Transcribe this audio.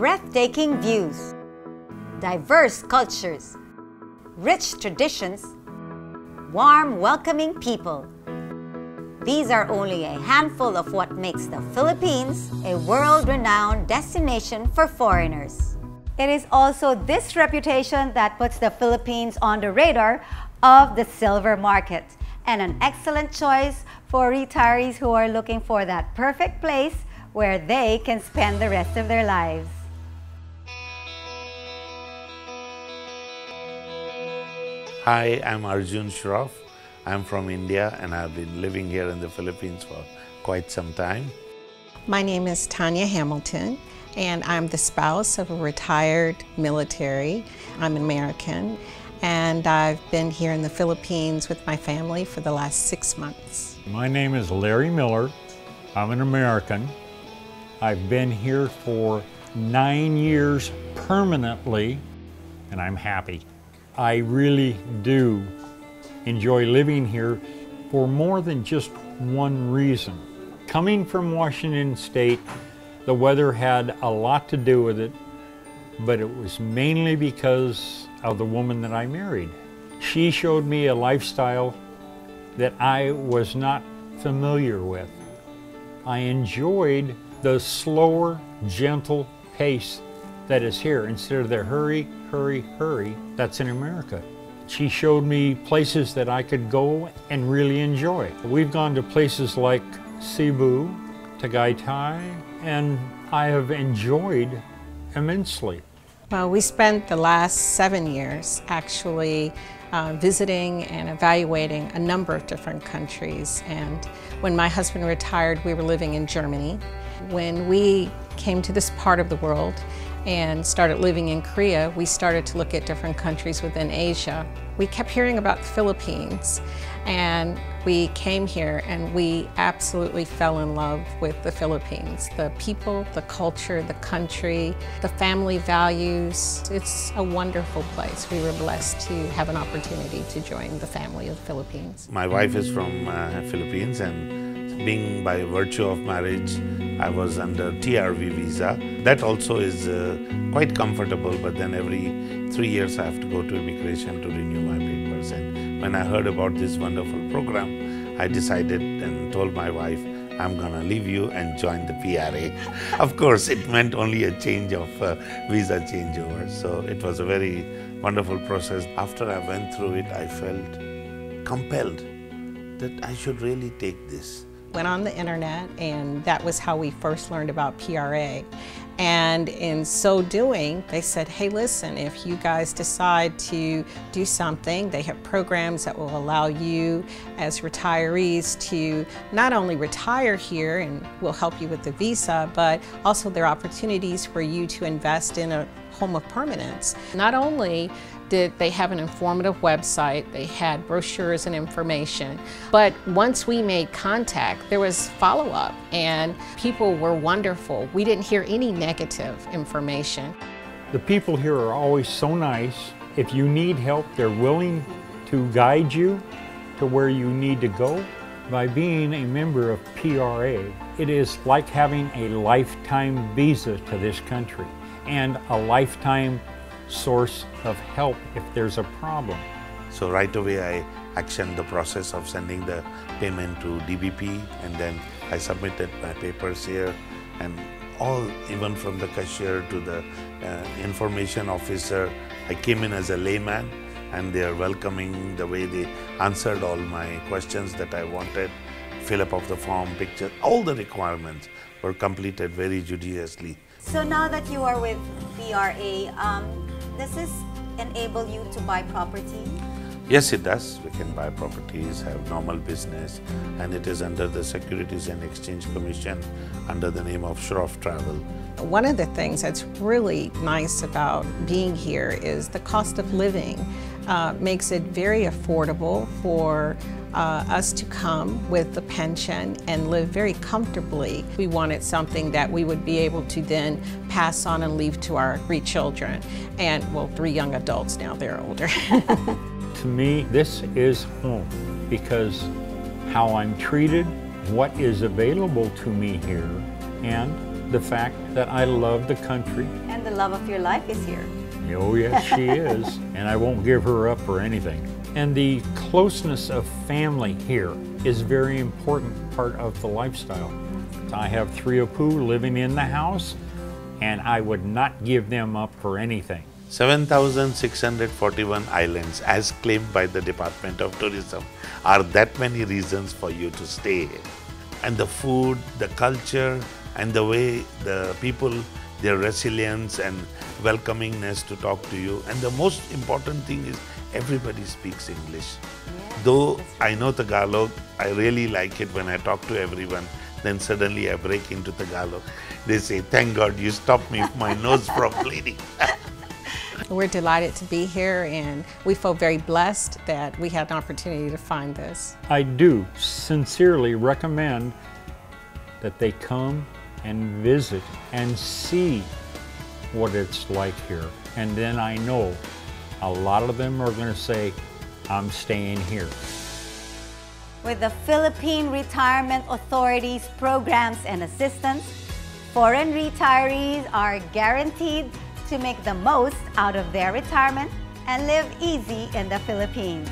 breathtaking views, diverse cultures, rich traditions, warm, welcoming people. These are only a handful of what makes the Philippines a world-renowned destination for foreigners. It is also this reputation that puts the Philippines on the radar of the silver market and an excellent choice for retirees who are looking for that perfect place where they can spend the rest of their lives. Hi, I'm Arjun Shroff. I'm from India and I've been living here in the Philippines for quite some time. My name is Tanya Hamilton and I'm the spouse of a retired military. I'm an American and I've been here in the Philippines with my family for the last six months. My name is Larry Miller. I'm an American. I've been here for nine years permanently and I'm happy. I really do enjoy living here for more than just one reason. Coming from Washington State, the weather had a lot to do with it, but it was mainly because of the woman that I married. She showed me a lifestyle that I was not familiar with. I enjoyed the slower, gentle pace that is here instead of the hurry, hurry, hurry that's in America. She showed me places that I could go and really enjoy. We've gone to places like Cebu, Tagaytay, and I have enjoyed immensely. Well, we spent the last seven years actually uh, visiting and evaluating a number of different countries. And when my husband retired, we were living in Germany. When we came to this part of the world and started living in Korea, we started to look at different countries within Asia. We kept hearing about the Philippines and we came here and we absolutely fell in love with the Philippines. The people, the culture, the country, the family values. It's a wonderful place. We were blessed to have an opportunity to join the family of the Philippines. My wife is from uh, Philippines and being by virtue of marriage, I was under TRV visa. That also is uh, quite comfortable, but then every three years I have to go to immigration to renew my papers. And when I heard about this wonderful program, I decided and told my wife, I'm gonna leave you and join the PRA. of course, it meant only a change of uh, visa changeover. So it was a very wonderful process. After I went through it, I felt compelled that I should really take this went on the internet and that was how we first learned about PRA. And in so doing, they said, hey, listen, if you guys decide to do something, they have programs that will allow you as retirees to not only retire here and will help you with the visa, but also there are opportunities for you to invest in a home of permanence. Not only did they have an informative website, they had brochures and information, but once we made contact, there was follow-up and people were wonderful. We didn't hear any negative information. The people here are always so nice. If you need help, they're willing to guide you to where you need to go. By being a member of PRA, it is like having a lifetime visa to this country and a lifetime source of help if there's a problem. So right away I actioned the process of sending the payment to DBP and then I submitted my papers here and all even from the cashier to the uh, information officer I came in as a layman and they are welcoming the way they answered all my questions that I wanted fill up of the form picture all the requirements were completed very judiciously so now that you are with PRA, um, does this enable you to buy property? Yes, it does. We can buy properties, have normal business, and it is under the Securities and Exchange Commission under the name of Shroff Travel. One of the things that's really nice about being here is the cost of living uh, makes it very affordable for uh, us to come with the pension and live very comfortably. We wanted something that we would be able to then pass on and leave to our three children and, well, three young adults now, they're older. to me, this is home because how I'm treated, what is available to me here, and the fact that I love the country. And the love of your life is here. Oh, yes, she is. And I won't give her up for anything. And the closeness of family here is very important part of the lifestyle. I have three apo living in the house, and I would not give them up for anything. 7,641 islands, as claimed by the Department of Tourism, are that many reasons for you to stay. And the food, the culture, and the way the people, their resilience and welcomingness to talk to you. And the most important thing is everybody speaks English. Though I know Tagalog, I really like it when I talk to everyone. Then suddenly I break into Tagalog. They say, Thank God you stopped me my nose from bleeding. We're delighted to be here and we feel very blessed that we had an opportunity to find this. I do sincerely recommend that they come and visit and see what it's like here. And then I know a lot of them are going to say, I'm staying here. With the Philippine Retirement Authority's programs and assistance, foreign retirees are guaranteed to make the most out of their retirement and live easy in the Philippines.